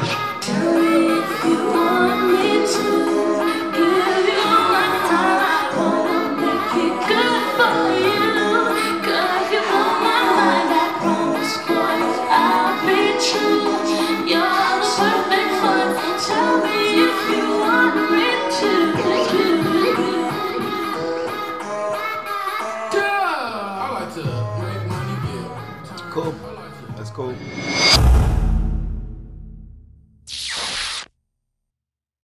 Let's. Cool. That's cool.